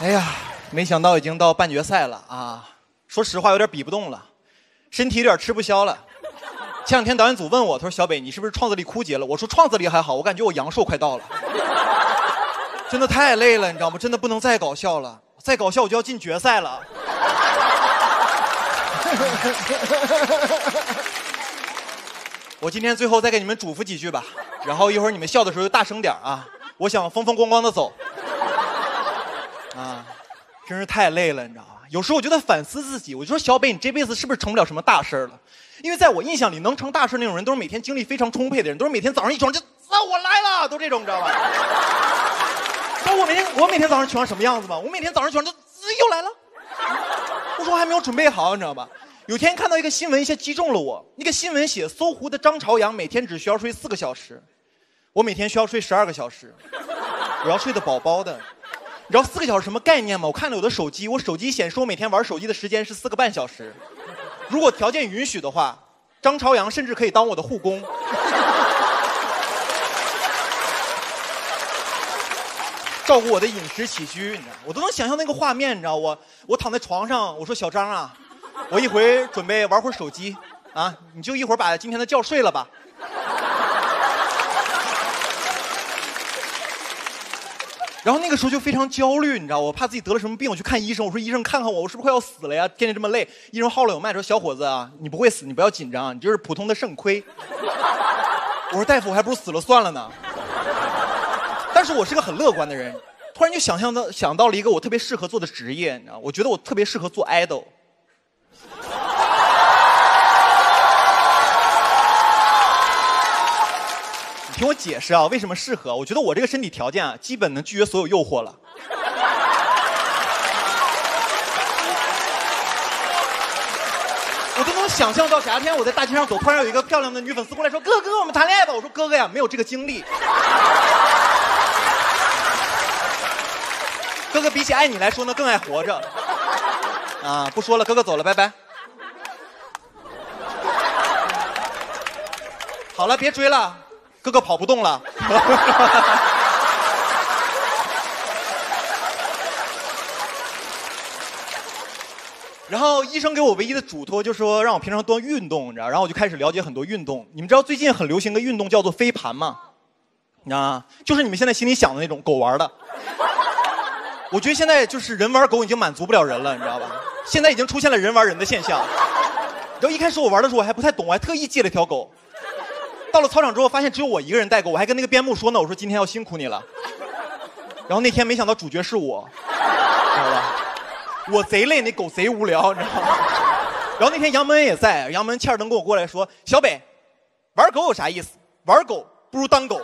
哎呀，没想到已经到半决赛了啊！说实话，有点比不动了，身体有点吃不消了。前两天导演组问我，他说：“小北，你是不是创造力枯竭了？”我说：“创造力还好，我感觉我阳寿快到了，真的太累了，你知道吗？真的不能再搞笑了，再搞笑我就要进决赛了。”我今天最后再给你们嘱咐几句吧，然后一会儿你们笑的时候就大声点啊！我想风风光光的走。啊，真是太累了，你知道吗？有时候我觉得反思自己，我就说小北，你这辈子是不是成不了什么大事了？因为在我印象里，能成大事那种人，都是每天精力非常充沛的人，都是每天早上一床就啊我来了，都这种，你知道吧？道我每天我每天早上起床什么样子吧？我每天早上起床就又来了，我说我还没有准备好，你知道吧？有天看到一个新闻，一下击中了我。那个新闻写搜狐的张朝阳每天只需要睡四个小时，我每天需要睡十二个小时，我要睡得饱饱的。你知道四个小时什么概念吗？我看了我的手机，我手机显示我每天玩手机的时间是四个半小时。如果条件允许的话，张朝阳甚至可以当我的护工，照顾我的饮食起居，你知道，我都能想象那个画面，你知道，我我躺在床上，我说小张啊，我一会准备玩会儿手机，啊，你就一会儿把今天的觉睡了吧。然后那个时候就非常焦虑，你知道，我怕自己得了什么病，我去看医生。我说医生看看我，我是不是快要死了呀？天天这么累。医生号了有脉，说小伙子啊，你不会死，你不要紧张，你就是普通的肾亏。我说大夫，我还不如死了算了呢。但是我是个很乐观的人，突然就想象到想到了一个我特别适合做的职业，你知道，我觉得我特别适合做 idol。听我解释啊，为什么适合？我觉得我这个身体条件啊，基本能拒绝所有诱惑了。我都能想象到，夏天我在大街上走，突然有一个漂亮的女粉丝过来说：“哥哥，我们谈恋爱吧。”我说：“哥哥呀，没有这个精力。”哥哥比起爱你来说呢，更爱活着。啊，不说了，哥哥走了，拜拜。好了，别追了。哥哥跑不动了，然后医生给我唯一的嘱托就是说让我平常多运动，你知道，然后我就开始了解很多运动。你们知道最近很流行的运动叫做飞盘吗？啊，就是你们现在心里想的那种狗玩的。我觉得现在就是人玩狗已经满足不了人了，你知道吧？现在已经出现了人玩人的现象。然后一开始我玩的时候我还不太懂，我还特意借了条狗。到了操场之后，发现只有我一个人带狗，我还跟那个边牧说呢，我说今天要辛苦你了。然后那天没想到主角是我，知道吧？我贼累，那狗贼无聊，你知道吗？然后那天杨门也在，杨门欠儿登跟我过来说：“小北，玩狗有啥意思？玩狗不如当狗。”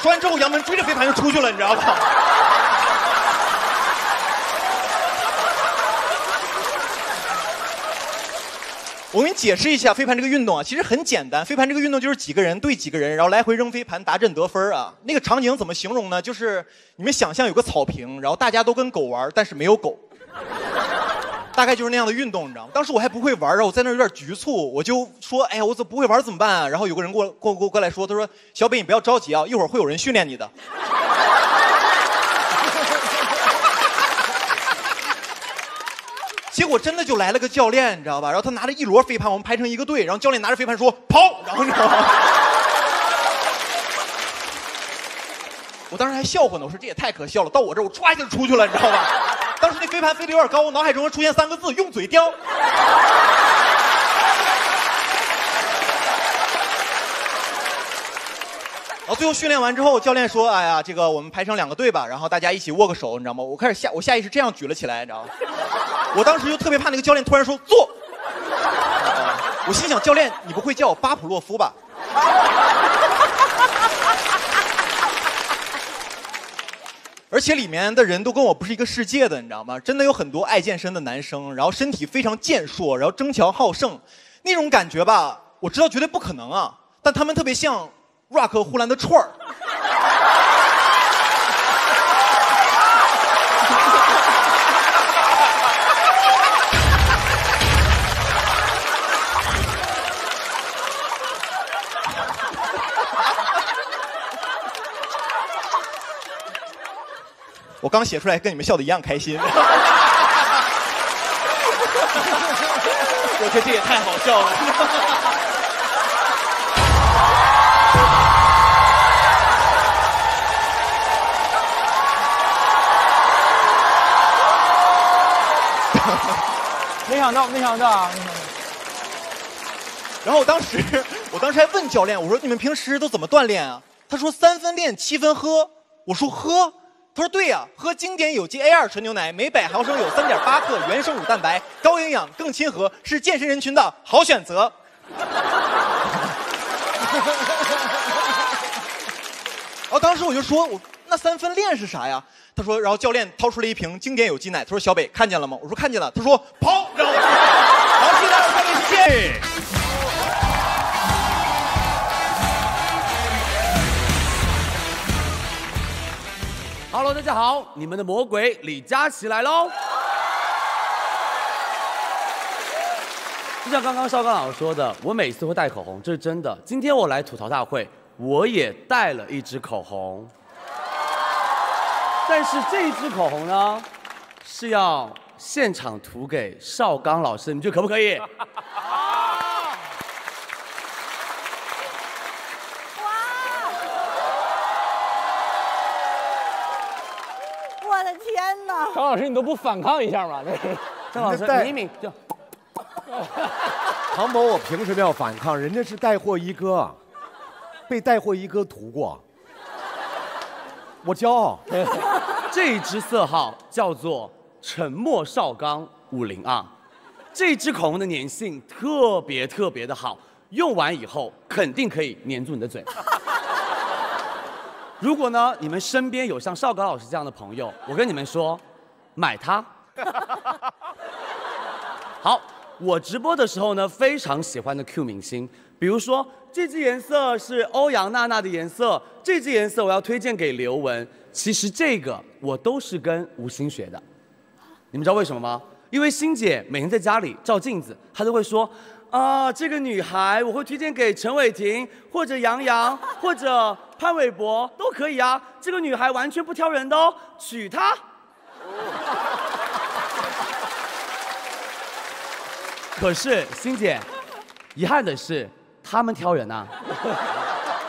说完之后，杨门追着飞盘就出去了，你知道吧？我给你解释一下飞盘这个运动啊，其实很简单。飞盘这个运动就是几个人对几个人，然后来回扔飞盘，达阵得分啊。那个场景怎么形容呢？就是你们想象有个草坪，然后大家都跟狗玩，但是没有狗，大概就是那样的运动，你知道吗？当时我还不会玩，然后我在那有点局促，我就说：“哎呀，我怎么不会玩怎么办啊？”然后有个人过过过过来说：“他说小北你不要着急啊，一会儿会有人训练你的。”结果真的就来了个教练，你知道吧？然后他拿着一摞飞盘，我们排成一个队，然后教练拿着飞盘说跑，然后你知道吗？我当时还笑话呢，我说这也太可笑了。到我这儿，我唰一下就出去了，你知道吧？当时那飞盘飞得有点高，我脑海中出现三个字：用嘴叼。我最后训练完之后，教练说：“哎呀，这个我们排成两个队吧，然后大家一起握个手，你知道吗？”我开始下我下意识这样举了起来，你知道吗？我当时就特别怕那个教练突然说坐，我心想教练你不会叫我巴甫洛夫吧？而且里面的人都跟我不是一个世界的，你知道吗？真的有很多爱健身的男生，然后身体非常健硕，然后争强好胜，那种感觉吧，我知道绝对不可能啊，但他们特别像 rack 呼兰的串儿。我刚写出来跟你们笑的一样开心。我觉得这也太好笑了。没想到，没想到啊！然后我当时，我当时还问教练，我说你们平时都怎么锻炼啊？他说三分练，七分喝。我说喝，他说对呀、喝经典有机 A 2纯牛奶，每百毫升有三点八克原生乳蛋白，高营养更亲和，是健身人群的好选择。然后当时我就说，我那三分练是啥呀？他说，然后教练掏出了一瓶经典有机奶，他说小北看见了吗？我说看见了。他说跑，然后我就好，谢谢大家观众，谢谢。Hello，大家好，你们的魔鬼李佳琦来喽！就像刚刚邵刚老师说的，我每次会带口红，这是真的。今天我来吐槽大会，我也带了一支口红，但是这一支口红呢，是要现场涂给邵刚老师，你觉得可不可以？我的天哪！张老师，你都不反抗一下吗？这是张老师你这带明明就唐某，我凭什么要反抗？人家是带货一哥，被带货一哥涂过，我骄傲。这支色号叫做沉默少刚五零二，这支口红的粘性特别特别的好，用完以后肯定可以粘住你的嘴。如果呢，你们身边有像邵刚老师这样的朋友，我跟你们说，买它。好，我直播的时候呢，非常喜欢的 Q 明星，比如说这支颜色是欧阳娜娜的颜色，这支颜色我要推荐给刘雯。其实这个我都是跟吴昕学的，你们知道为什么吗？因为欣姐每天在家里照镜子，她都会说。啊，这个女孩我会推荐给陈伟霆或者杨洋或者潘玮柏都可以啊。这个女孩完全不挑人的哦，娶她。可是欣姐，遗憾的是，他们挑人呐、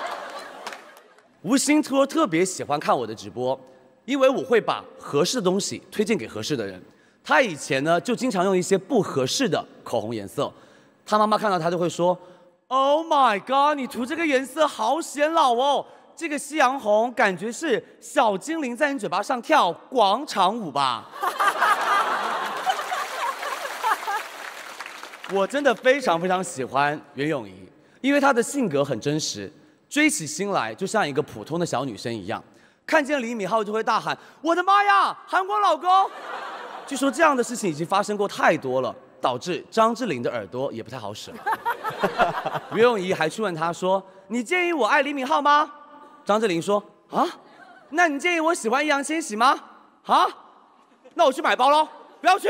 吴昕托特别喜欢看我的直播，因为我会把合适的东西推荐给合适的人。他以前呢就经常用一些不合适的口红颜色，他妈妈看到他就会说：“Oh my god，你涂这个颜色好显老哦，这个夕阳红感觉是小精灵在你嘴巴上跳广场舞吧。”我真的非常非常喜欢袁咏仪，因为她的性格很真实，追起心来就像一个普通的小女生一样，看见李敏镐就会大喊：“我的妈呀，韩国老公！”据说这样的事情已经发生过太多了，导致张智霖的耳朵也不太好使了。袁咏仪还去问他说：“你介意我爱李敏镐吗？”张智霖说：“啊，那你介意我喜欢易烊千玺吗？啊，那我去买包喽，不要去。”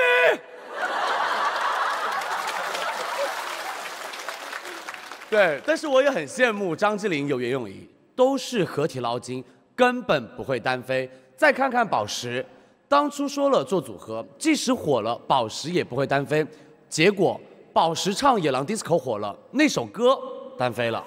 对，但是我也很羡慕张智霖有袁咏仪，都是合体捞金，根本不会单飞。再看看宝石，当初说了做组合，即使火了，宝石也不会单飞。结果宝石唱《野狼 DISCO》火了，那首歌单飞了。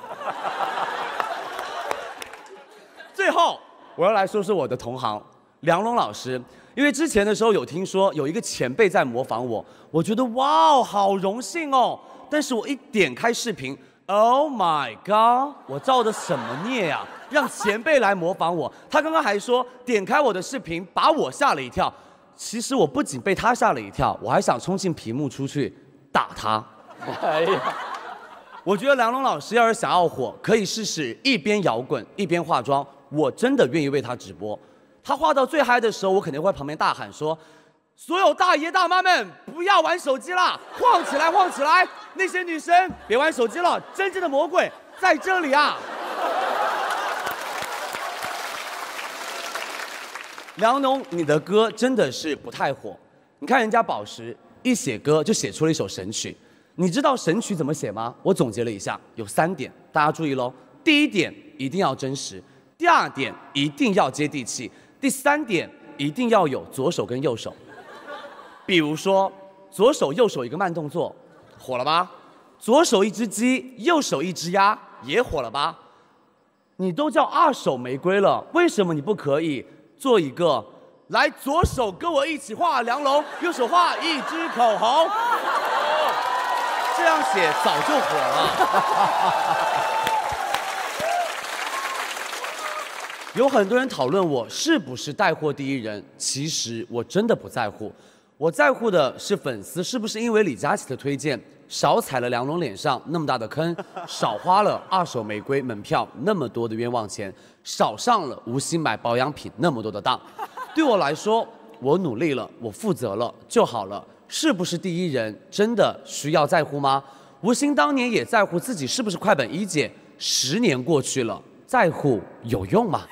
最后，我要来说说我的同行梁龙老师，因为之前的时候有听说有一个前辈在模仿我，我觉得哇哦，好荣幸哦。但是我一点开视频，Oh my god，我造的什么孽呀、让前辈来模仿我，他刚刚还说点开我的视频，把我吓了一跳。其实我不仅被他吓了一跳，我还想冲进屏幕出去打他。哎呀，我觉得梁龙老师要是想要火，可以试试一边摇滚一边化妆，我真的愿意为他直播。他画到最嗨的时候，我肯定会在旁边大喊说：“所有大爷大妈们，不要玩手机啦，晃起来，晃起来！那些女生别玩手机了，真正的魔鬼在这里啊！”梁龙，你的歌真的是不太火。你看人家宝石一写歌就写出了一首神曲，你知道神曲怎么写吗？我总结了一下，有三点，大家注意喽。第一点一定要真实，第二点一定要接地气，第三点一定要有左手跟右手。比如说，左手右手一个慢动作，火了吧？左手一只鸡，右手一只鸭，也火了吧？你都叫二手玫瑰了，为什么你不可以做一个？来，左手跟我一起画梁龙，右手画一支口红，这样写早就火了。有很多人讨论我是不是带货第一人，其实我真的不在乎，我在乎的是粉丝是不是因为李佳琦的推荐少踩了梁龙脸上那么大的坑，少花了二手玫瑰门票那么多的冤枉钱，少上了无心买保养品那么多的当。对我来说，我努力了，我负责了就好了。是不是第一人真的需要在乎吗？吴昕当年也在乎自己是不是快本一姐，十年过去了，在乎有用吗？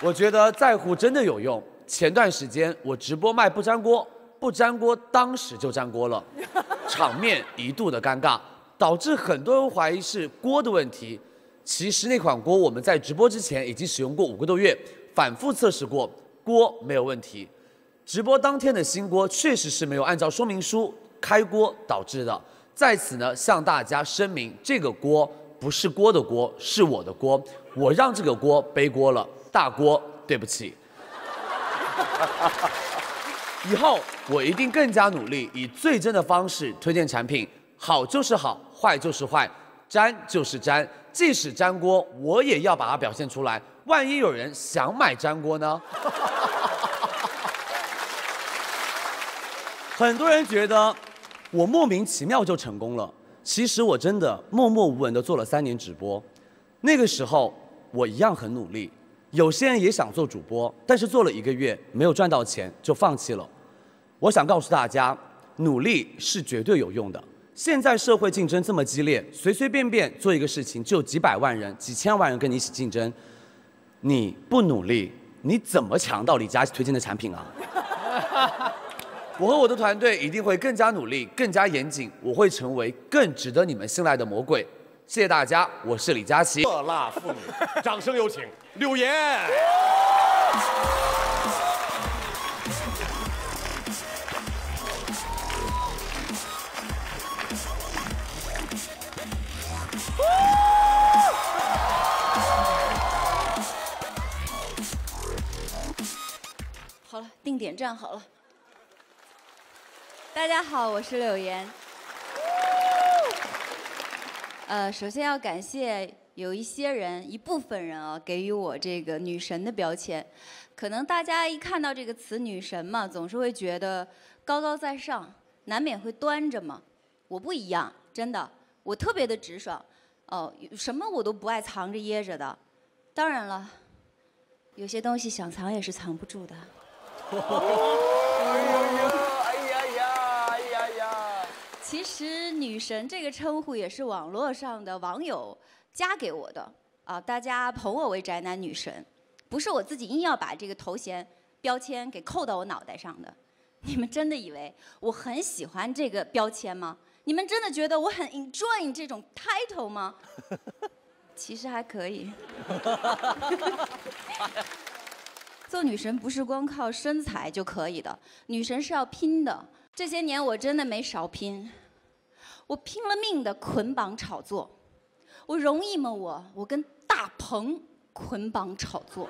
我觉得在乎真的有用。前段时间我直播卖不粘锅，不粘锅当时就粘锅了，场面一度的尴尬，导致很多人怀疑是锅的问题。其实那款锅我们在直播之前已经使用过五个多月，反复测试过，锅没有问题。直播当天的新锅确实是没有按照说明书开锅导致的。在此呢，向大家声明，这个锅不是锅的锅，是我的锅，我让这个锅背锅了，大锅，对不起。以后我一定更加努力，以最真的方式推荐产品，好就是好，坏就是坏，粘就是粘。即使粘锅，我也要把它表现出来。万一有人想买粘锅呢？很多人觉得我莫名其妙就成功了，其实我真的默默无闻的做了三年直播。那个时候我一样很努力，有些人也想做主播，但是做了一个月没有赚到钱就放弃了。我想告诉大家，努力是绝对有用的。现在社会竞争这么激烈，随随便便做一个事情就有几百万人、几千万人跟你一起竞争，你不努力，你怎么抢到李佳琦推荐的产品啊？我和我的团队一定会更加努力、更加严谨，我会成为更值得你们信赖的魔鬼。谢谢大家，我是李佳琦。热辣妇女，掌声有请柳岩。好了，定点站好了。大家好，我是柳岩。呃，首先要感谢有一些人，一部分人啊，给予我这个女神的标签。可能大家一看到这个词“女神”嘛，总是会觉得高高在上，难免会端着嘛。我不一样，真的，我特别的直爽。哦，什么我都不爱藏着掖着的。当然了，有些东西想藏也是藏不住的。哎呀呀，哎呀呀！其实“女神”这个称呼也是网络上的网友加给我的啊，大家捧我为宅男女神，不是我自己硬要把这个头衔标签给扣到我脑袋上的。你们真的以为我很喜欢这个标签吗？你们真的觉得我很 enjoy 这种 title 吗？其实还可以。做女神不是光靠身材就可以的，女神是要拼的。这些年我真的没少拼，我拼了命的捆绑炒作。我容易吗？我我跟大鹏捆绑炒作。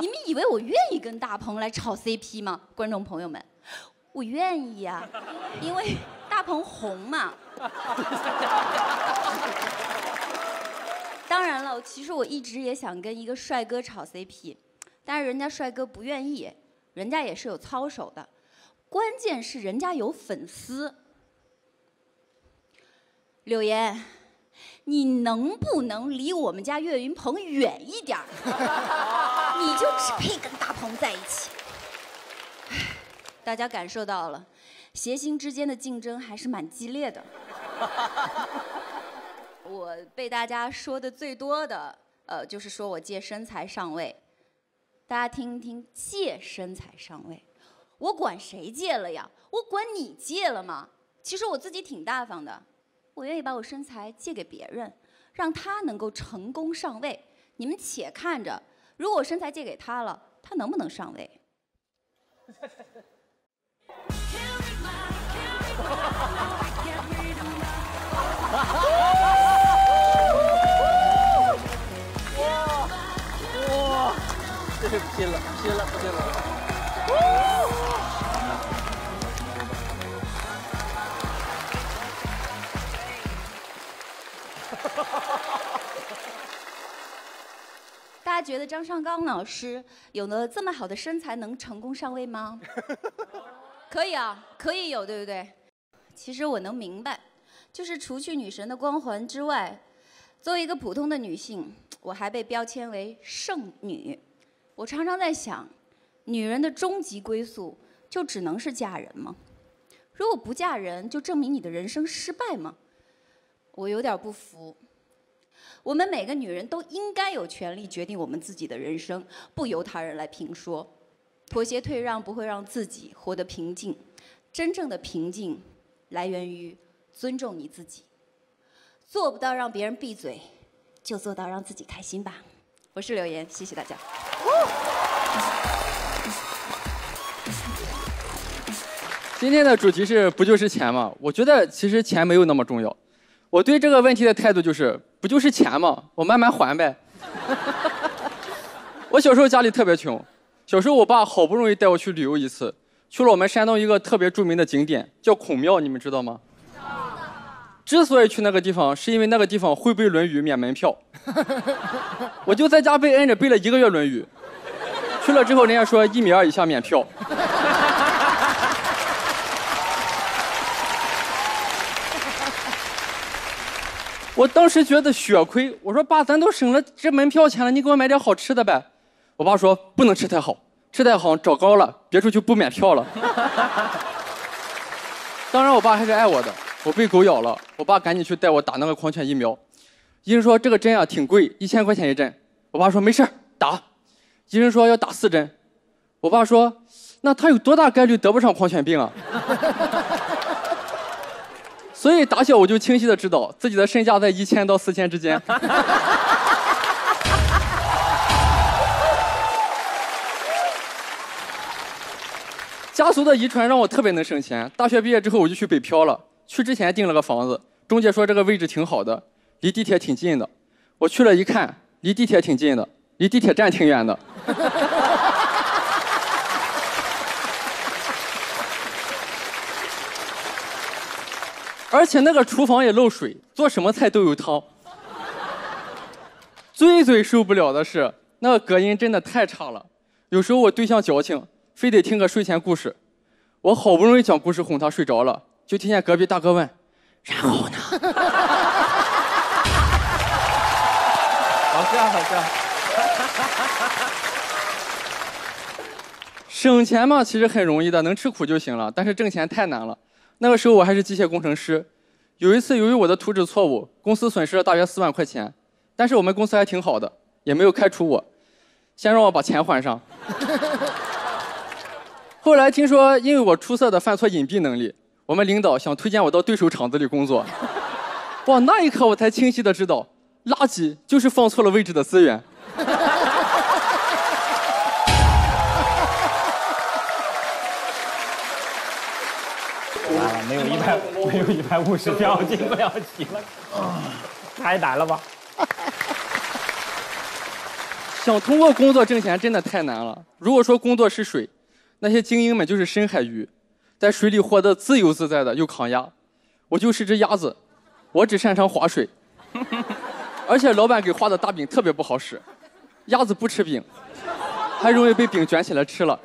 你们以为我愿意跟大鹏来炒 CP 吗？观众朋友们，我愿意呀，因为大鹏红嘛。当然了，其实我一直也想跟一个帅哥炒 CP，但是人家帅哥不愿意，人家也是有操守的，关键是人家有粉丝。柳岩，你能不能离我们家岳云鹏远一点儿？你就只配跟大鹏在一起。大家感受到了，谐星之间的竞争还是蛮激烈的。我被大家说的最多的，呃，就是说我借身材上位。大家听一听，借身材上位，我管谁借了呀？我管你借了吗？其实我自己挺大方的，我愿意把我身材借给别人，让他能够成功上位。你们且看着，如果我身材借给他了，他能不能上位？这是拼了，拼了，拼了！大家觉得张绍刚老师有了这么好的身材，能成功上位吗？可以啊，可以有，对不对？其实我能明白，就是除去女神的光环之外，作为一个普通的女性，我还被标签为剩女。我常常在想，女人的终极归宿就只能是嫁人吗？如果不嫁人，就证明你的人生失败吗？我有点不服。我们每个女人都应该有权利决定我们自己的人生，不由他人来评说。妥协退让不会让自己活得平静，真正的平静来源于尊重你自己。做不到让别人闭嘴，就做到让自己开心吧。我是柳岩，谢谢大家。今天的主题是不就是钱吗？我觉得其实钱没有那么重要。我对这个问题的态度就是，不就是钱吗？我慢慢还呗。我小时候家里特别穷，小时候我爸好不容易带我去旅游一次，去了我们山东一个特别著名的景点，叫孔庙，你们知道吗？之所以去那个地方，是因为那个地方会背《论语》免门票。我就在家被摁着背了一个月《论语》，去了之后人家说一米二以下免票。我当时觉得血亏，我说爸，咱都省了这门票钱了，你给我买点好吃的呗。我爸说不能吃太好，吃太好长高了，别处就不免票了。当然，我爸还是爱我的。我被狗咬了，我爸赶紧去带我打那个狂犬疫苗。医生说这个针啊挺贵，一千块钱一针。我爸说没事打。医生说要打四针。我爸说那他有多大概率得不上狂犬病啊？所以打小我就清晰的知道自己的身价在一千到四千之间。家族的遗传让我特别能省钱。大学毕业之后我就去北漂了，去之前订了个房子，中介说这个位置挺好的，离地铁挺近的。我去了一看，离地铁挺近的，离地铁站挺远的。而且那个厨房也漏水，做什么菜都有汤。最最受不了的是，那个隔音真的太差了。有时候我对象矫情，非得听个睡前故事，我好不容易讲故事哄他睡着了，就听见隔壁大哥问：“然后呢好笑，好笑。？” 省钱嘛，其实很容易的，能吃苦就行了。但是挣钱太难了。那个时候我还是机械工程师，有一次由于我的图纸错误，公司损失了大约四万块钱，但是我们公司还挺好的，也没有开除我，先让我把钱还上。后来听说因为我出色的犯错隐蔽能力，我们领导想推荐我到对手厂子里工作。哇，那一刻我才清晰的知道，垃圾就是放错了位置的资源。没有一百五十 票，进不了题了。太难了吧？想通过工作挣钱真的太难了。如果说工作是水，那些精英们就是深海鱼，在水里活得自由自在的又抗压。我就是只鸭子，我只擅长划水，而且老板给画的大饼特别不好使，鸭子不吃饼，还容易被饼卷起来吃了。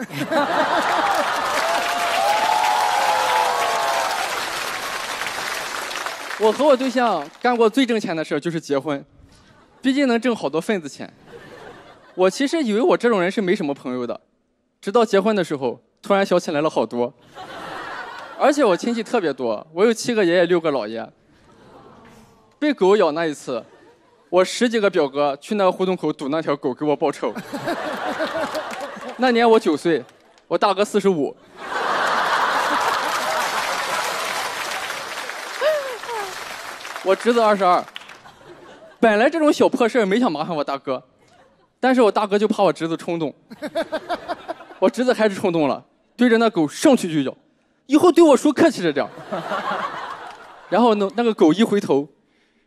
我和我对象干过最挣钱的事就是结婚，毕竟能挣好多份子钱。我其实以为我这种人是没什么朋友的，直到结婚的时候，突然想起来了好多。而且我亲戚特别多，我有七个爷爷六个姥爷。被狗咬那一次，我十几个表哥去那个胡同口堵那条狗给我报仇。那年我九岁，我大哥四十五。我侄子二十二。本来这种小破事儿没想麻烦我大哥，但是我大哥就怕我侄子冲动，我侄子还是冲动了，对着那狗上去就咬，以后对我说客气着点。然后呢，那个狗一回头，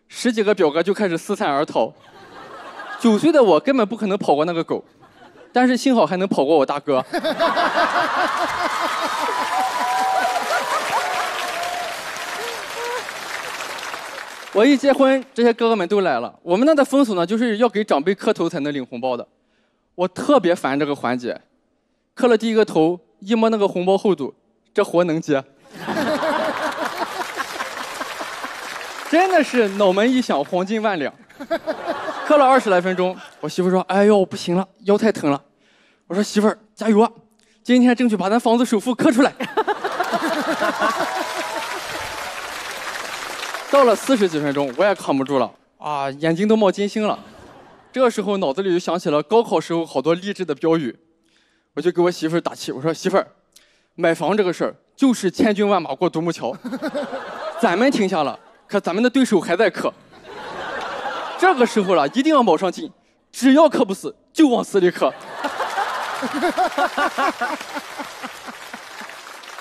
十几个表哥就开始四散而逃。九岁的我根本不可能跑过那个狗，但是幸好还能跑过我大哥。我一结婚，这些哥哥们都来了。我们那的风俗呢，就是要给长辈磕头才能领红包的。我特别烦这个环节，磕了第一个头，一摸那个红包厚度，这活能接。真的是脑门一响，黄金万两。磕了二十来分钟，我媳妇说：“哎呦，不行了，腰太疼了。”我说：“媳妇儿，加油啊！今天争取把咱房子首付磕出来。” 到了四十几分钟，我也扛不住了啊，眼睛都冒金星了。这个时候脑子里就想起了高考时候好多励志的标语，我就给我媳妇儿打气，我说：“媳妇儿，买房这个事儿就是千军万马过独木桥，咱们停下了，可咱们的对手还在磕。这个时候了，一定要卯上劲，只要磕不死，就往死里磕。”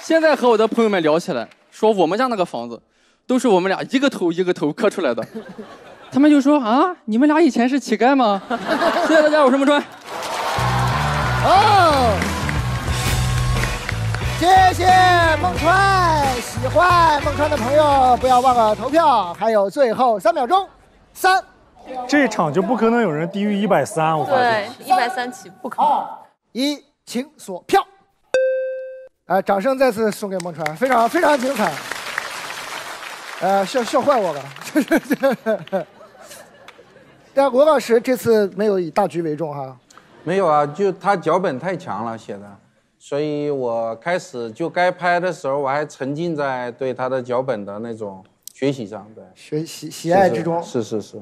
现在和我的朋友们聊起来，说我们家那个房子。都是我们俩一个头一个头磕出来的，他们就说啊，你们俩以前是乞丐吗？谢谢大家，我是孟川。哦，谢谢孟川，喜欢孟川的朋友不要忘了投票，还有最后三秒钟，三，这场就不可能有人低于一百三，我发现。对，一百三起不可能。一，请锁票。啊，掌声再次送给孟川，非常非常精彩。呃，笑笑坏我了。但罗老师这次没有以大局为重哈。没有啊，就他脚本太强了写的，所以我开始就该拍的时候，我还沉浸在对他的脚本的那种学习上，对，学习喜爱之中。是是是。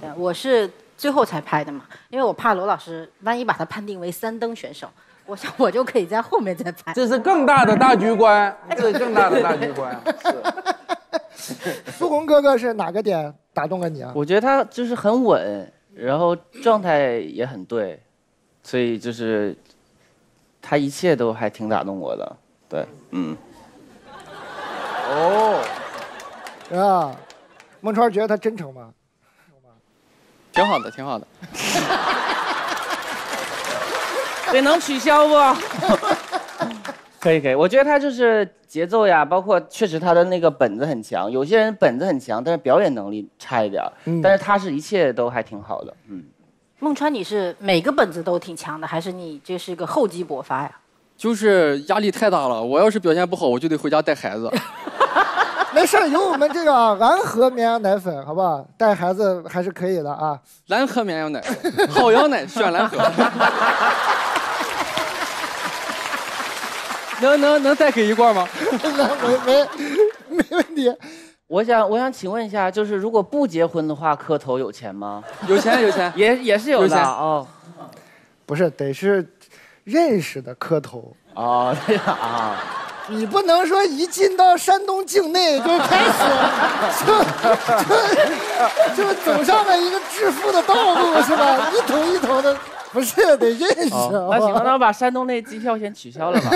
对，我是最后才拍的嘛，因为我怕罗老师万一把他判定为三登选手，我想我就可以在后面再拍。这是更大的大局观，这是更大的大局观。是。苏红哥哥是哪个点打动了你啊？我觉得他就是很稳，然后状态也很对，所以就是他一切都还挺打动我的。对，嗯。哦，啊，孟川觉得他真诚吗？挺好的，挺好的。这能取消不？可以可以，我觉得他就是节奏呀，包括确实他的那个本子很强。有些人本子很强，但是表演能力差一点嗯，但是他是一切都还挺好的。嗯，孟川，你是每个本子都挺强的，还是你这是一个厚积薄发呀？就是压力太大了，我要是表现不好，我就得回家带孩子。没事有我们这个蓝河绵羊奶粉，好不好？带孩子还是可以的啊。蓝河绵羊奶，好羊奶选蓝河。能能能再给一罐吗？没没没问题。我想我想请问一下，就是如果不结婚的话，磕头有钱吗？有钱有钱，也也是有的哦。不是，得是认识的磕头。哦，对呀啊。你不能说一进到山东境内就开始就就就走上了一个致富的道路，是吧？一头一头的。不是得认识，那行，那我把山东那机票先取消了吧。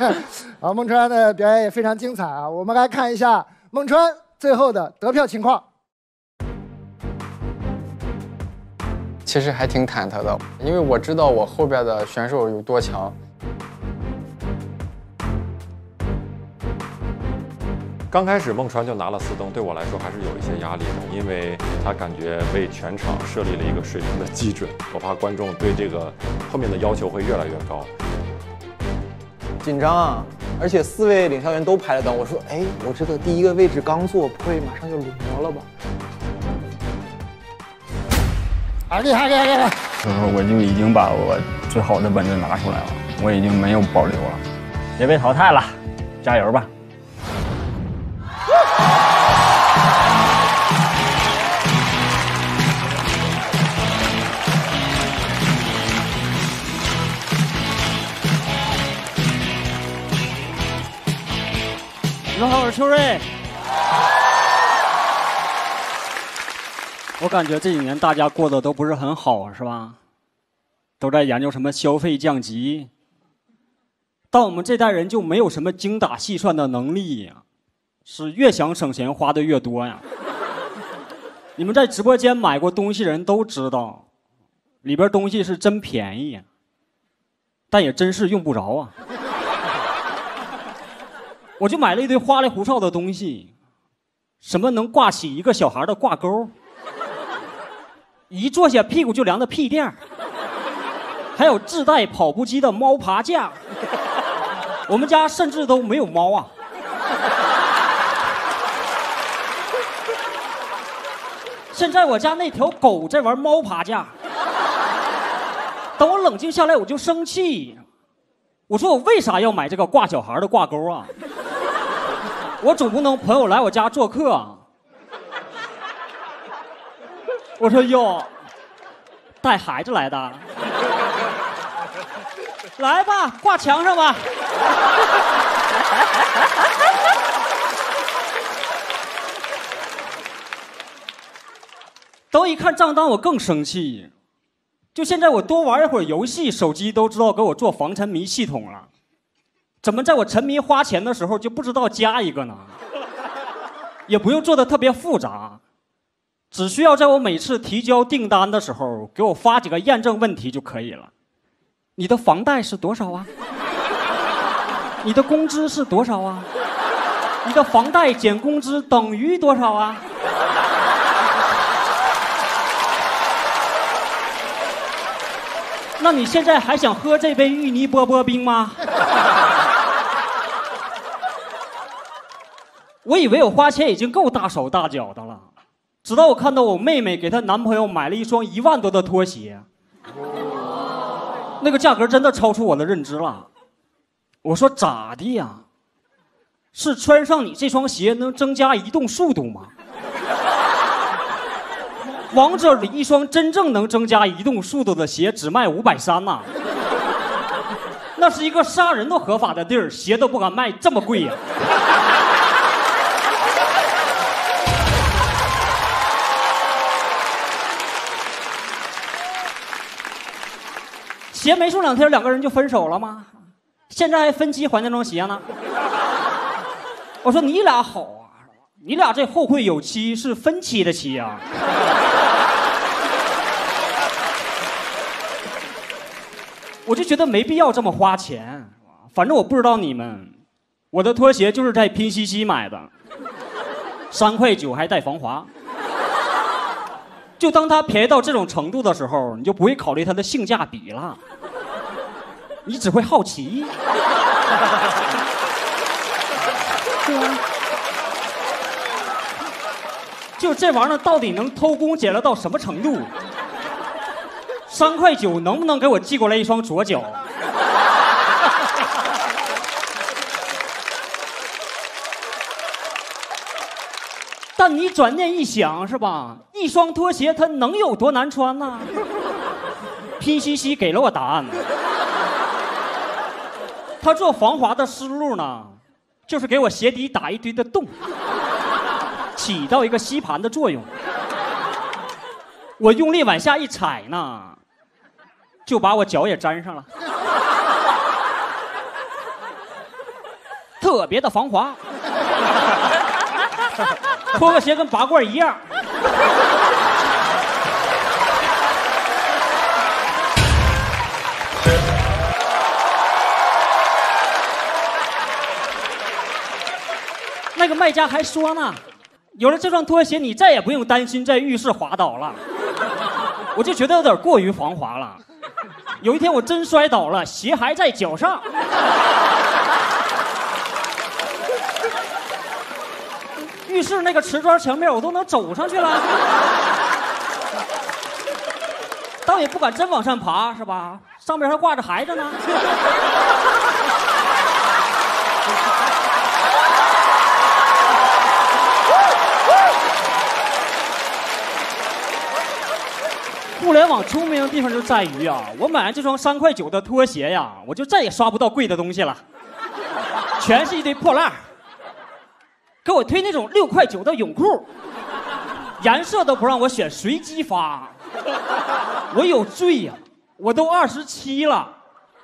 好，孟川的表演也非常精彩啊！我们来看一下孟川最后的得票情况。其实还挺忐忑的，因为我知道我后边的选手有多强。刚开始孟川就拿了四灯，对我来说还是有一些压力的，因为他感觉为全场设立了一个水平的基准，我怕观众对这个后面的要求会越来越高。紧张啊！而且四位领笑员都排了灯，我说，哎，我这个第一个位置刚坐，不会马上就轮我了吧？啊，厉害厉害厉害！所以说我就已经把我最好的本子拿出来了，我已经没有保留了，也被淘汰了，加油吧！你们好，我是秋瑞。我感觉这几年大家过得都不是很好，是吧？都在研究什么消费降级，但我们这代人就没有什么精打细算的能力呀，是越想省钱花的越多呀。你们在直播间买过东西的人都知道，里边东西是真便宜，但也真是用不着啊。我就买了一堆花里胡哨的东西，什么能挂起一个小孩的挂钩，一坐下屁股就凉的屁垫还有自带跑步机的猫爬架。我们家甚至都没有猫啊。现在我家那条狗在玩猫爬架。等我冷静下来，我就生气。我说我为啥要买这个挂小孩的挂钩啊？我总不能朋友来我家做客啊。我说哟，带孩子来的，来吧，挂墙上吧。等一看账单，我更生气。就现在，我多玩一会儿游戏，手机都知道给我做防沉迷系统了。怎么在我沉迷花钱的时候就不知道加一个呢？也不用做的特别复杂，只需要在我每次提交订单的时候给我发几个验证问题就可以了。你的房贷是多少啊？你的工资是多少啊？你的房贷减工资等于多少啊？那你现在还想喝这杯芋泥波波冰吗？我以为我花钱已经够大手大脚的了，直到我看到我妹妹给她男朋友买了一双一万多的拖鞋，那个价格真的超出我的认知了。我说咋的呀？是穿上你这双鞋能增加移动速度吗？王者里一双真正能增加移动速度的鞋只卖五百三呐，那是一个杀人都合法的地儿，鞋都不敢卖这么贵呀。鞋没送两天，两个人就分手了吗？现在还分期还那双鞋呢。我说你俩好啊，你俩这后会有期是分期的期啊。我就觉得没必要这么花钱，反正我不知道你们，我的拖鞋就是在拼夕夕买的，三块九还带防滑。就当它便宜到这种程度的时候，你就不会考虑它的性价比了，你只会好奇。就这玩意儿到底能偷工减料到什么程度？三块九能不能给我寄过来一双左脚？但你转念一想，是吧？一双拖鞋它能有多难穿呢？拼夕夕给了我答案。他做防滑的思路呢，就是给我鞋底打一堆的洞，起到一个吸盘的作用。我用力往下一踩呢。就把我脚也粘上了，特别的防滑，拖个鞋跟拔罐一样。那个卖家还说呢，有了这双拖鞋，你再也不用担心在浴室滑倒了。我就觉得有点过于防滑了。有一天我真摔倒了，鞋还在脚上。浴室那个瓷砖墙面我都能走上去了，倒也不敢真往上爬，是吧？上面还挂着孩子呢。互联网聪明的地方就在于啊，我买了这双三块九的拖鞋呀，我就再也刷不到贵的东西了，全是一堆破烂给我推那种六块九的泳裤，颜色都不让我选，随机发，我有罪呀！我都二十七了，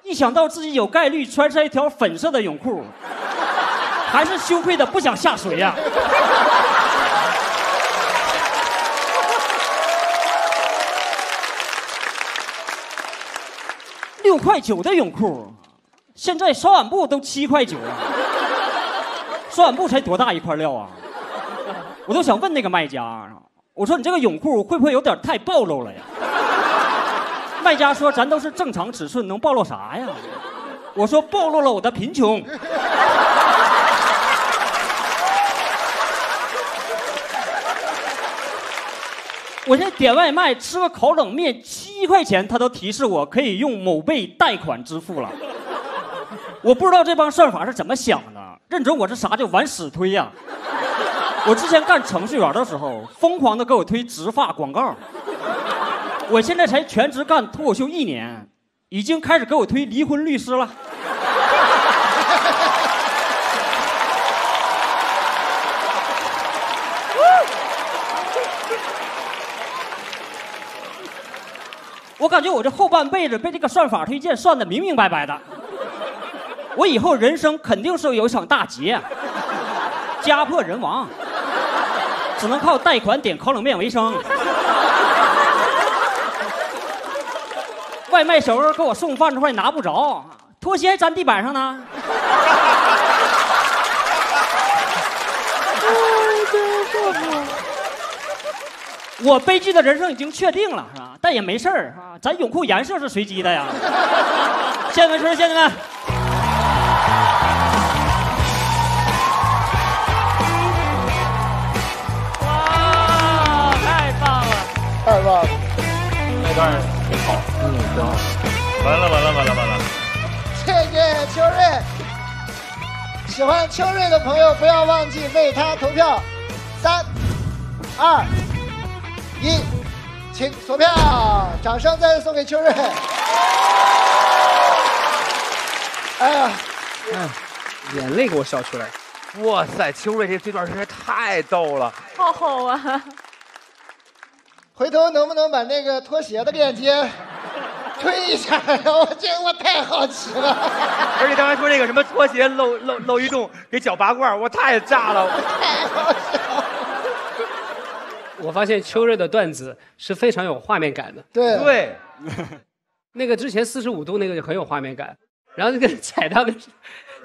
一想到自己有概率穿上一条粉色的泳裤，还是羞愧的不想下水呀、六块九的泳裤，现在刷碗布都七块九了。刷碗布才多大一块料啊？我都想问那个卖家，我说你这个泳裤会不会有点太暴露了呀？卖家说咱都是正常尺寸，能暴露啥呀？我说暴露了我的贫穷。我现在点外卖吃个烤冷面七块钱，他都提示我可以用某贝贷款支付了。我不知道这帮算法是怎么想的，认准我这啥就往死推呀、我之前干程序员的时候，疯狂的给我推植发广告。我现在才全职干脱口秀一年，已经开始给我推离婚律师了。我感觉我这后半辈子被这个算法推荐算的明明白白的，我以后人生肯定是有一场大劫，家破人亡，只能靠贷款点烤冷面为生。外卖小哥给我送饭的话拿不着，拖鞋粘地板上呢。我悲剧的人生已经确定了，是吧？但也没事儿啊，咱泳裤颜色是随机的呀。谢谢们，谢谢你们。喜欢秋瑞的朋友不要忘记为他投票。三、二、一，请锁票！掌声再次送给秋瑞。哎呀，嗯眼泪给我笑出来。哇塞，秋瑞这这段实在太逗了。好好啊！回头能不能把那个拖鞋的链接推一下？我这我太好奇了。而且刚才说那个什么拖鞋漏漏漏一洞给脚拔罐，我太炸了。我发现秋瑞的段子是非常有画面感的。对对，那个之前四十五度那个就很有画面感，然后那个踩到的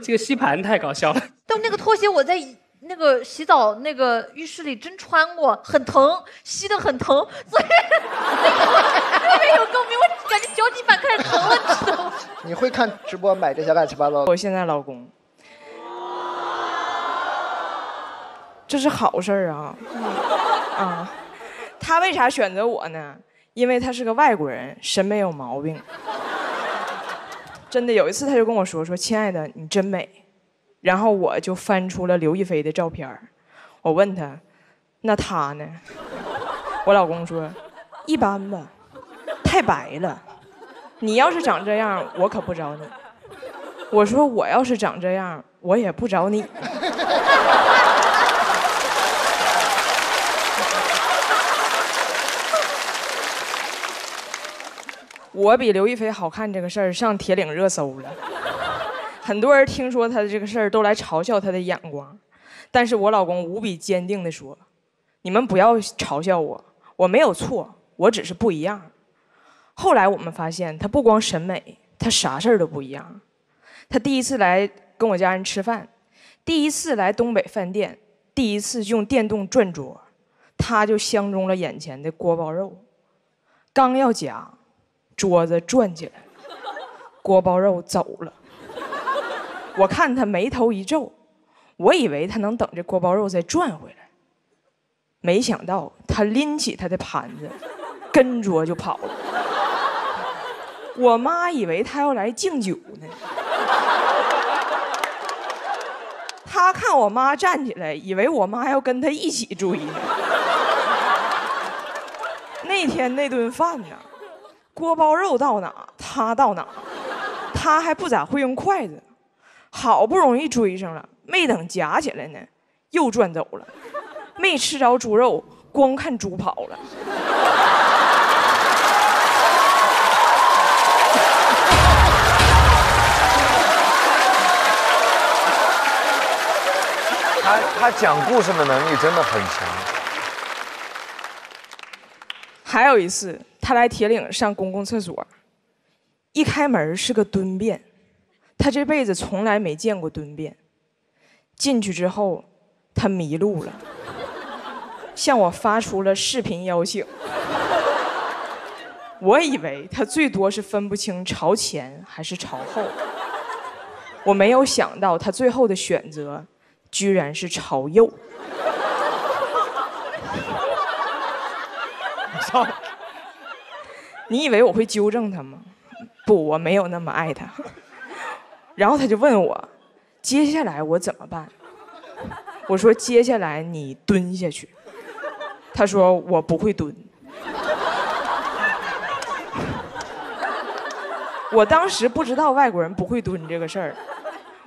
这个吸盘太搞笑了。但那个拖鞋我在那个洗澡那个浴室里真穿过，很疼，吸的很疼，所以特别有共鸣。我感觉脚底板开始疼了，你知道吗？你会看直播买这些乱七八糟的？我现在老公，这是好事儿啊！啊，他为啥选择我呢？因为他是个外国人，审美有毛病。真的，有一次他就跟我说：“说亲爱的，你真美。”然后我就翻出了刘亦菲的照片我问他：“那他呢？”我老公说：“一般吧，太白了。你要是长这样，我可不找你。”我说：“我要是长这样，我也不找你。”我比刘亦菲好看这个事儿上铁岭热搜了，很多人听说他的这个事儿都来嘲笑他的眼光，但是我老公无比坚定地说：“你们不要嘲笑我，我没有错，我只是不一样。”后来我们发现，他不光审美，他啥事儿都不一样。他第一次来跟我家人吃饭，第一次来东北饭店，第一次用电动转桌，他就相中了眼前的锅包肉，刚要夹。桌子转起来，锅包肉走了。我看他眉头一皱，我以为他能等这锅包肉再转回来，没想到他拎起他的盘子，跟桌就跑了。我妈以为他要来敬酒呢，他看我妈站起来，以为我妈要跟他一起追。那天那顿饭呢？锅包肉到哪，他到哪，他还不咋会用筷子，好不容易追上了没等夹起来呢又转走了。没吃着猪肉光看猪跑了。他他讲故事的能力真的很强。还有一次他来铁岭上公共厕所一开门是个蹲便他这辈子从来没见过蹲便。进去之后，他迷路了，向我发出了视频邀请。我以为他最多是分不清朝前还是朝后，我没有想到他最后的选择居然是朝右。操你以为我会纠正他吗？不，我没有那么爱他。然后他就问我，接下来我怎么办？我说接下来你蹲下去。他说我不会蹲。我当时不知道外国人不会蹲这个事儿，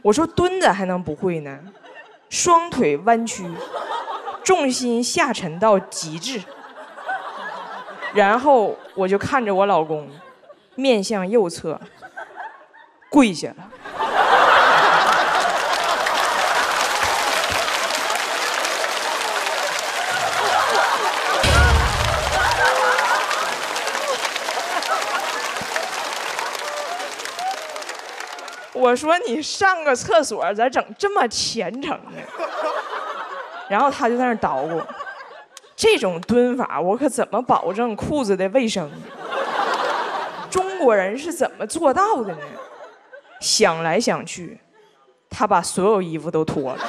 我说蹲着还能不会呢？双腿弯曲，重心下沉到极致。然后我就看着我老公，面向右侧，跪下了。我说你上个厕所咋整这么虔诚呢？然后他就在那捣鼓，这种蹲法我可怎么保证裤子的卫生？中国人是怎么做到的呢？想来想去，他把所有衣服都脱了。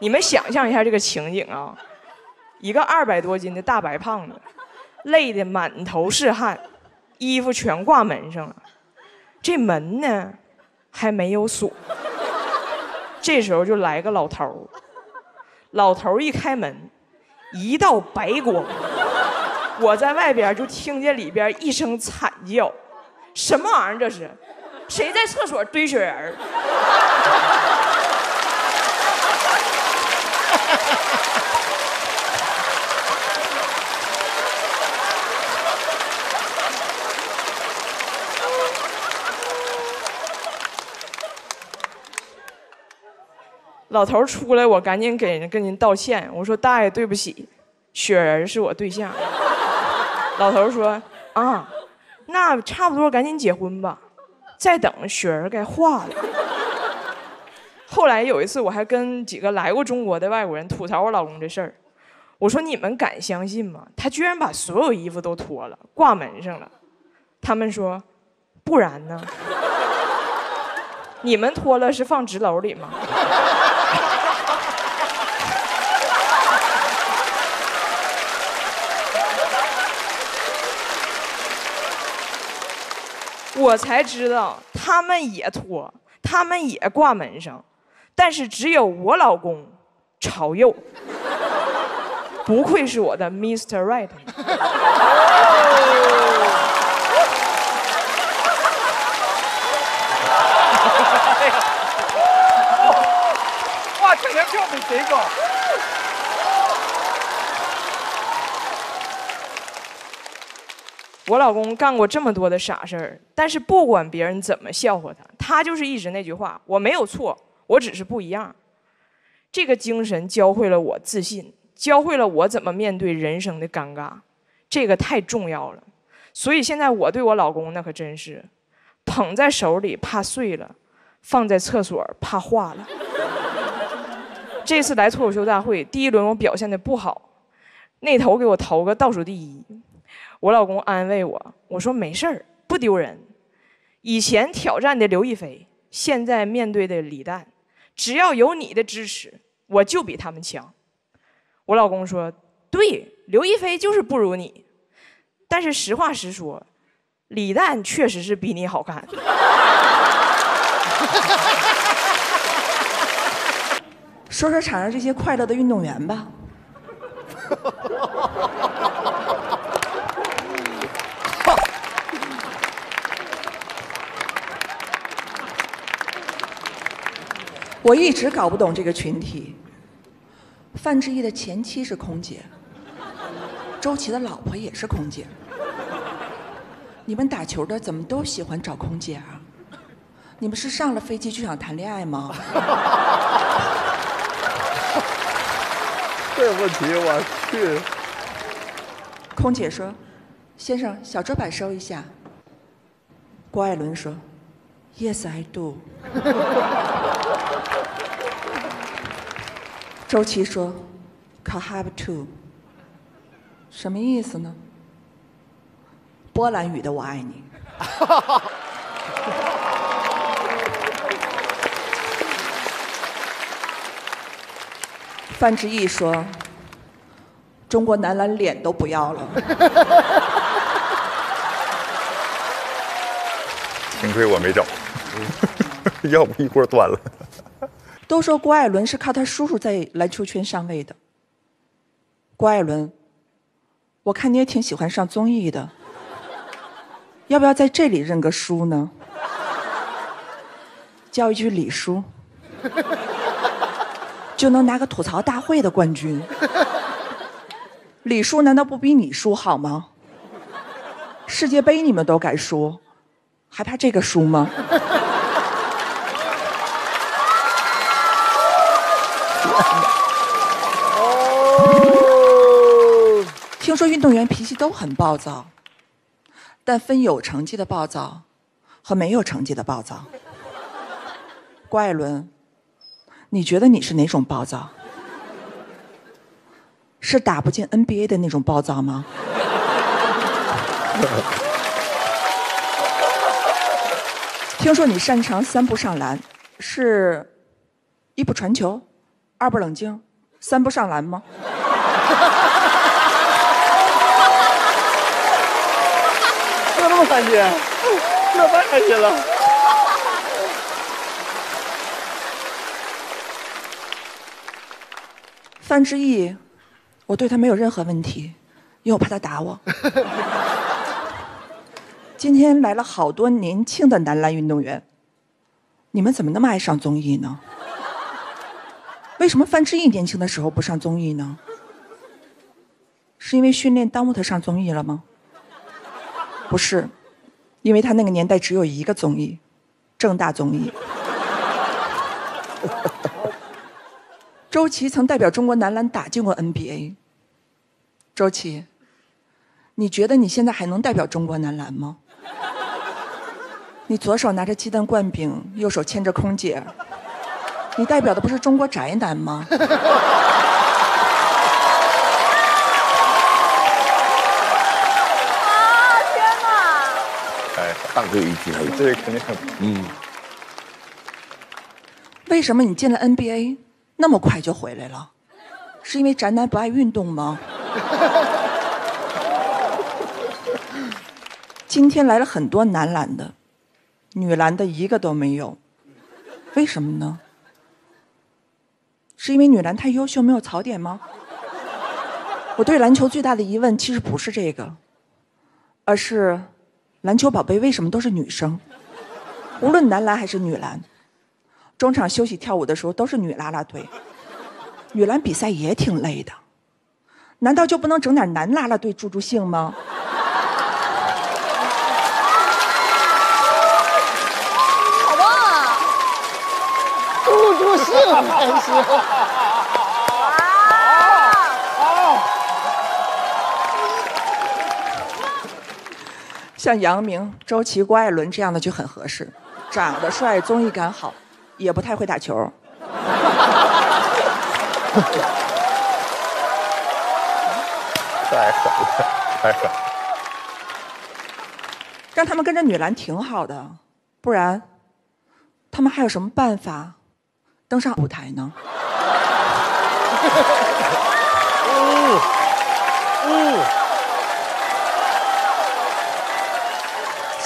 你们想象一下这个情景啊，一个二百多斤的大白胖子，累得满头是汗。衣服全挂门上了，这门呢还没有锁。这时候就来个老头儿，老头儿一开门，一道白光，我在外边就听见里边一声惨叫：“什么玩意儿这是？谁在厕所堆雪人？”老头出来，我赶紧给人跟您道歉。我说：“大爷，对不起，雪人是我对象。”老头说：“啊，那差不多，赶紧结婚吧，再等雪儿该化了。”后来有一次，我还跟几个来过中国的外国人吐槽我老公这事儿。我说：“你们敢相信吗？他居然把所有衣服都脱了，挂门上了。”他们说：“不然呢？你们脱了是放纸篓里吗？”我才知道他们也脱，他们也挂门上，但是只有我老公朝右。不愧是我的 Mr. Right。哇，这人票比谁高？我老公干过这么多的傻事儿，但是不管别人怎么笑话他，他就是一直那句话：我没有错，我只是不一样。这个精神教会了我自信，教会了我怎么面对人生的尴尬，这个太重要了。所以现在我对我老公那可真是，捧在手里怕碎了，放在厕所怕化了。这次来脱口秀大会，第一轮我表现的不好，那头给我投个倒数第一。我老公安慰我，我说没事儿，不丢人。以前挑战的刘亦菲，现在面对的李诞，只要有你的支持，我就比他们强。我老公说，对，刘亦菲就是不如你，但是实话实说，李诞确实是比你好看。说说场上这些快乐的运动员吧。我一直搞不懂这个群体。范志毅的前妻是空姐，周琦的老婆也是空姐。你们打球的怎么都喜欢找空姐啊？你们是上了飞机就想谈恋爱吗？这问题我去。空姐说：“先生，小桌板收一下。”郭艾伦说：“Yes, I do。” 周琦说 c a have t o。”什么意思呢？波兰语的“我爱你”。范志毅说：“中国男篮脸都不要了。幸亏我没找，要不一锅端了。”都说郭艾伦是靠他叔叔在篮球圈上位的。郭艾伦，我看你也挺喜欢上综艺的，要不要在这里认个输呢？叫一句李叔，就能拿个吐槽大会的冠军。李叔难道不比你输好吗？世界杯你们都敢输，还怕这个输吗？听说运动员脾气都很暴躁，但分有成绩的暴躁和没有成绩的暴躁。郭艾伦，你觉得你是哪种暴躁？是打不进 NBA 的那种暴躁吗？听说你擅长三步上篮，是一步传球，二步冷静，三步上篮吗？这那么三斤，这太开心了。范志毅，我对他没有任何问题，因为我怕他打我。今天来了好多年轻的男篮运动员，你们怎么那么爱上综艺呢？为什么范志毅年轻的时候不上综艺呢？是因为训练耽误他上综艺了吗？不是，因为他那个年代只有一个综艺，正大综艺。周琦曾代表中国男篮打进过 NBA。周琦，你觉得你现在还能代表中国男篮吗？你左手拿着鸡蛋灌饼，右手牵着空姐，你代表的不是中国宅男吗？啊！天哪！哎，当归一句了，这个肯定很嗯。为什么你进了 NBA 那么快就回来了？是因为宅男不爱运动吗？今天来了很多男篮的，女篮的一个都没有，为什么呢？是因为女篮太优秀没有槽点吗？我对篮球最大的疑问其实不是这个，而是篮球宝贝为什么都是女生？无论男篮还是女篮，中场休息跳舞的时候都是女啦啦队。女篮比赛也挺累的，难道就不能整点男啦啦队助助兴吗？好棒啊！助助兴还行。像杨明、周琦、郭艾伦这样的就很合适，长得帅，综艺感好，也不太会打球。太狠了，太狠了。让他们跟着女篮挺好的，不然，他们还有什么办法登上舞台呢？嗯嗯，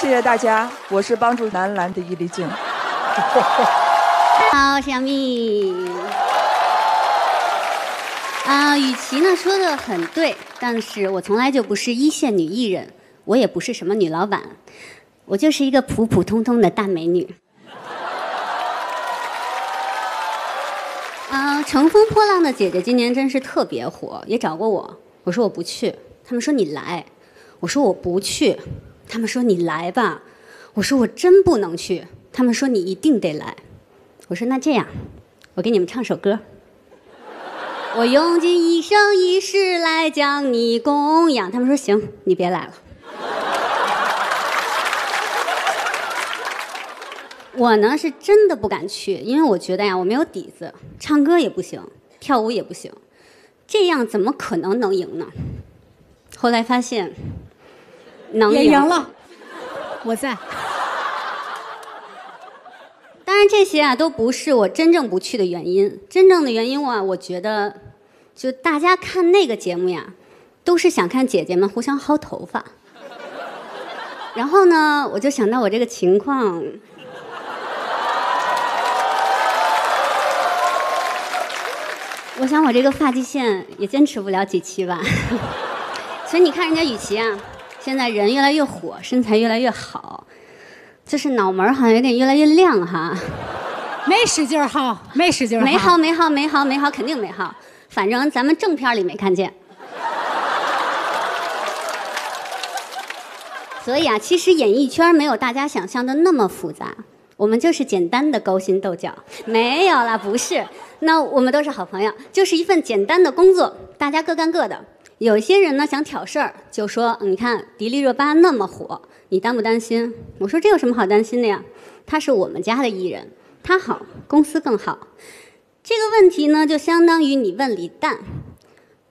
谢谢大家，我是帮助男篮的伊丽静。好，小蜜。啊、雨琦呢说的很对，但是我从来就不是一线女艺人，我也不是什么女老板，我就是一个普普通通的大美女。啊、乘风破浪的姐姐今年真是特别火，也找过我，我说我不去，他们说你来，我说我不去，他们说你来吧，我说我真不能去，他们说你一定得来。我说那这样，我给你们唱首歌。我用尽一生一世来将你供养。他们说行，你别来了。我呢是真的不敢去，因为我觉得呀，我没有底子，唱歌也不行，跳舞也不行，这样怎么可能能赢呢？后来发现，能也赢了，我在。当然，这些啊都不是我真正不去的原因。真正的原因啊，我觉得，就大家看那个节目呀，都是想看姐姐们互相薅头发。然后呢，我就想到我这个情况，我想我这个发际线也坚持不了几期吧。所以你看人家雨琦啊，现在人越来越火，身材越来越好。就是脑门好像有点越来越亮哈，没使劲薅，没使劲没薅，没薅，没薅，没薅，肯定没薅。反正咱们正片里没看见。所以啊，其实演艺圈没有大家想象的那么复杂，我们就是简单的勾心斗角，没有啦，不是。那我们都是好朋友，就是一份简单的工作，大家各干各的。有些人呢想挑事儿，就说你看迪丽热巴那么火。你担不担心？我说这有什么好担心的呀？他是我们家的艺人，他好，公司更好。这个问题呢，就相当于你问李诞，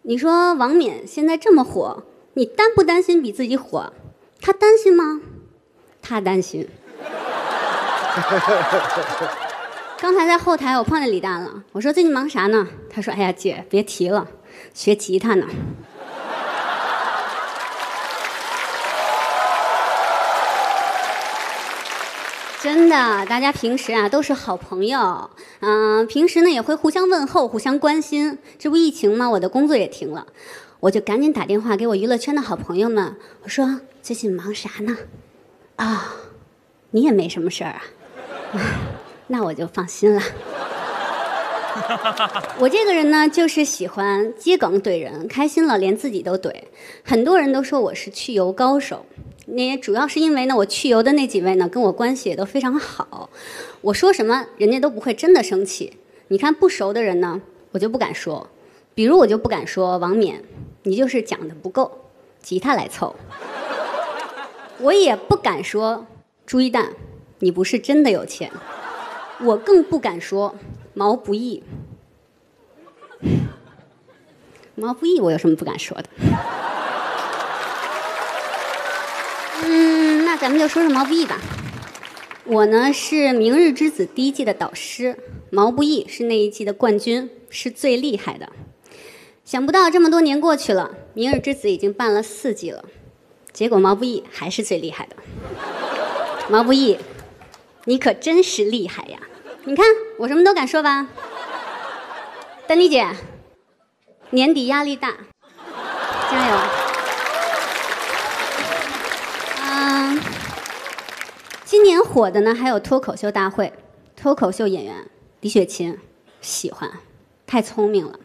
你说王冕现在这么火，你担不担心比自己火？他担心吗？他担心。刚才在后台我碰见李诞了，我说最近忙啥呢？他说：“哎呀姐，别提了，学吉他呢。”真的，大家平时啊都是好朋友，嗯，平时呢也会互相问候、互相关心。这不疫情吗？我的工作也停了，我就赶紧打电话给我娱乐圈的好朋友们，我说最近忙啥呢？啊，你也没什么事儿啊，那我就放心了。我这个人呢，就是喜欢接梗怼人，开心了连自己都怼。很多人都说我是去油高手。那也主要是因为呢，我去游的那几位呢，跟我关系也都非常好，我说什么人家都不会真的生气。你看不熟的人呢，我就不敢说，比如我就不敢说王冕，你就是讲的不够，吉他来凑。我也不敢说朱一蛋，你不是真的有钱。我更不敢说毛不易，毛不易我有什么不敢说的？嗯，那咱们就说说毛不易吧。我呢是《明日之子》第一季的导师，毛不易是那一季的冠军，是最厉害的。想不到这么多年过去了，《明日之子》已经办了四季了，结果毛不易还是最厉害的。毛不易，你可真是厉害呀！你看我什么都敢说吧。丹妮姐，年底压力大，加油！嗯，今年火的呢还有脱口秀大会，脱口秀演员李雪琴，喜欢，太聪明了，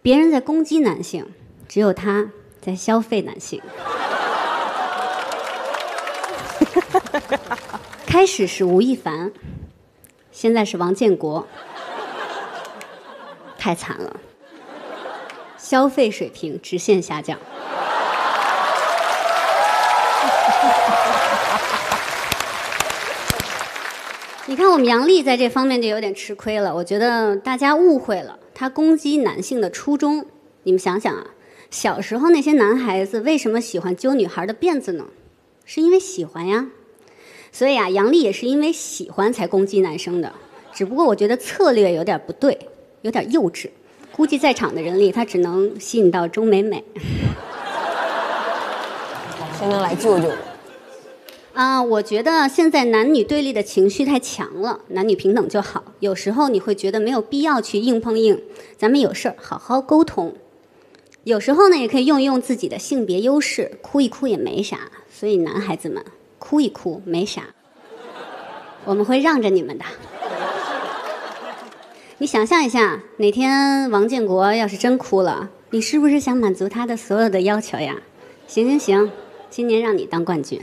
别人在攻击男性，只有她在消费男性。开始是吴亦凡，现在是王建国，太惨了，消费水平直线下降。你看，我们杨丽在这方面就有点吃亏了。我觉得大家误会了她攻击男性的初衷。你们想想啊，小时候那些男孩子为什么喜欢揪女孩的辫子呢？是因为喜欢呀。所以啊，杨丽也是因为喜欢才攻击男生的。只不过我觉得策略有点不对，有点幼稚。估计在场的人里，他只能吸引到钟美美。谁能来救救我？啊，我觉得现在男女对立的情绪太强了，男女平等就好。有时候你会觉得没有必要去硬碰硬，咱们有事儿好好沟通。有时候呢，也可以用一用自己的性别优势，哭一哭也没啥。所以男孩子们，哭一哭没啥，我们会让着你们的。你想象一下，哪天王建国要是真哭了，你是不是想满足他的所有的要求呀？行行行，今年让你当冠军。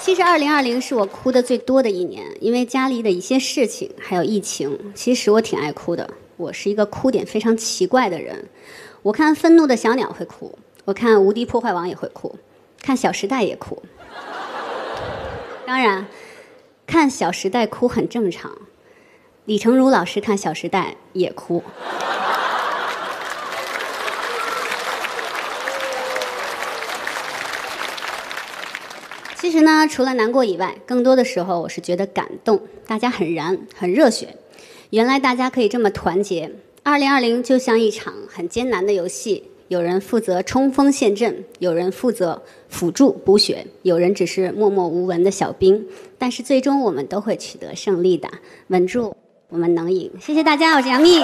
其实，二零二零是我哭的最多的一年，因为家里的一些事情，还有疫情。其实我挺爱哭的，我是一个哭点非常奇怪的人。我看《愤怒的小鸟》会哭，我看《无敌破坏王》也会哭，看《小时代》也哭。当然，看《小时代》哭很正常。李成儒老师看《小时代》也哭。其实呢，除了难过以外，更多的时候我是觉得感动，大家很燃，很热血。原来大家可以这么团结。二零二零就像一场很艰难的游戏，有人负责冲锋陷阵，有人负责辅助补血，有人只是默默无闻的小兵。但是最终我们都会取得胜利的，稳住，我们能赢。谢谢大家，我是杨幂。